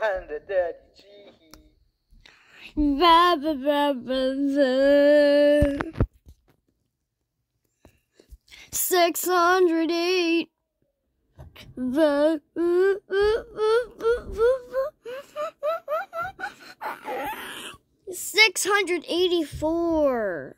and the Daddy G. Ba, ba, ba, ba, ba. 608. The 684.